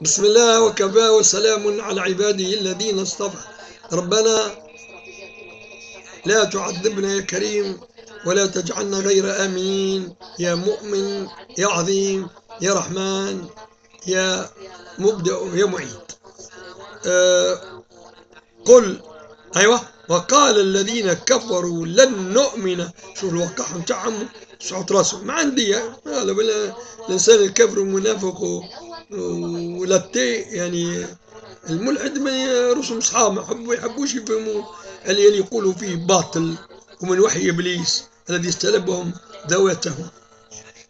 بسم الله وكفى وسلام على عباده الذين اصطفى. ربنا لا تعذبنا يا كريم ولا تجعلنا غير آمين. يا مؤمن يا عظيم يا رحمن يا مبدأ يا معيد. أه قل أيوة. وقال الذين كفروا لن نؤمن. شوف الوقاحة متاعهم صوت راسهم ما عندي هذا الإنسان الكفر والمنافق والتي يعني الملحد ما يرسم صحاب ما يحبوش يفهموا اللي يقولوا فيه باطل ومن وحي إبليس الذي استلبهم ذواتهم.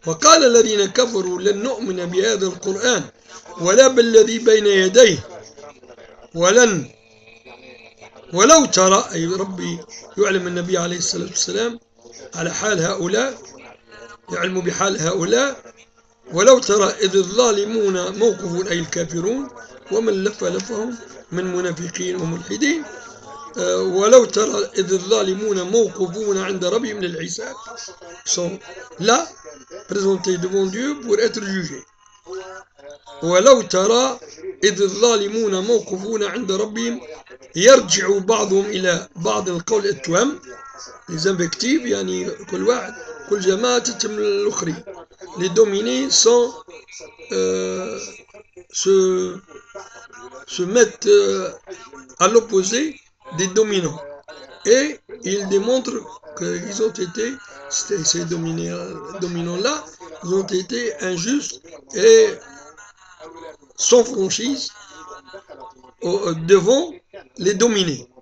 وقال الذين كفروا لن نؤمن بهذا القرآن ولا بالذي بين يديه ولن ولو ترى أي ربي يعلم النبي عليه الصلاة والسلام على حال هؤلاء يعلم بحال هؤلاء؟ ولو ترى إذ الظالمون موقف أي الكافرون ومن لف لفهم من منافقين وملحدين ولو ترى إذ الظالمون موقوفون عند ربهم للحساب sont là présentés devant Dieu pour être jugés. ولو ترى إذ الظالمون موقوفون عند ربهم يرجع بعضهم إلى بعض القول التوام les يعني كل واحد. Les dominés sont, euh, se, se mettent euh, à l'opposé des dominants. Et ils démontrent qu'ils ont été, ces dominants-là, ils ont été injustes et s'enfranchissent devant les dominés.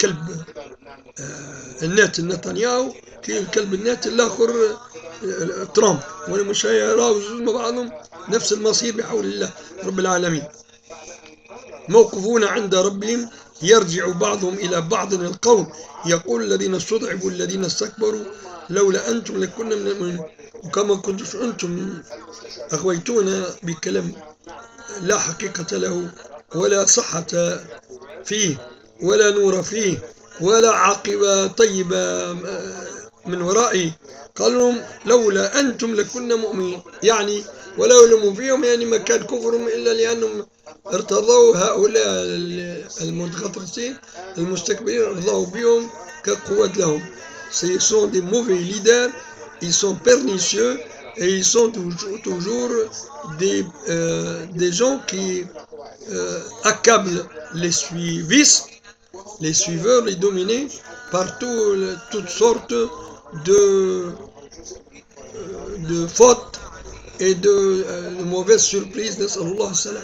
كلب النات نتنياهو كي الكلب النات الآخر ترامب. وأنا مش راهو مع بعضهم نفس المصير بحول الله رب العالمين. موقفون عند ربهم يرجع بعضهم إلى بعض القول. يقول الذين استضعفوا الذين استكبروا لولا أنتم لكنا من المؤمنين. وكما كنتم أنتم أغويتونا بكلام لا حقيقة له ولا صحة فيه. ولا نور فيه ولا عاقبة طيبة من ورائه. قال لهم لولا أنتم لكنا مؤمنين. يعني ولا يلوم فيهم يعني ما كان كفرهم إلا لأنهم ارتضوا هؤلاء المتغطرسين المستكبرين ارتضوا بهم كقوة لهم. Ce sont des mauvais leaders. Ils sont pernicieux et ils sont toujours, toujours des, euh, des gens qui euh, accablent les suivistes les suiveurs, les dominés par tout, toutes sortes de, de fautes et de, de mauvaises surprises. Salam.